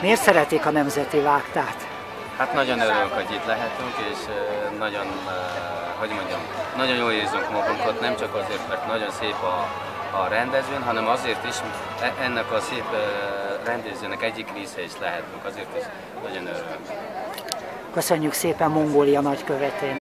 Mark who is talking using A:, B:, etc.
A: Miért szeretik a Nemzeti Vágtát?
B: Hát nagyon örülök, hogy itt lehetünk, és nagyon, hogy mondjam, nagyon jól érzünk magunkat, nem csak azért, mert nagyon szép a, a rendezvény, hanem azért is, e, ennek a szép rendezvénynek egyik része is lehetünk, azért is nagyon örülök.
A: Köszönjük szépen Mongólia nagykövetén.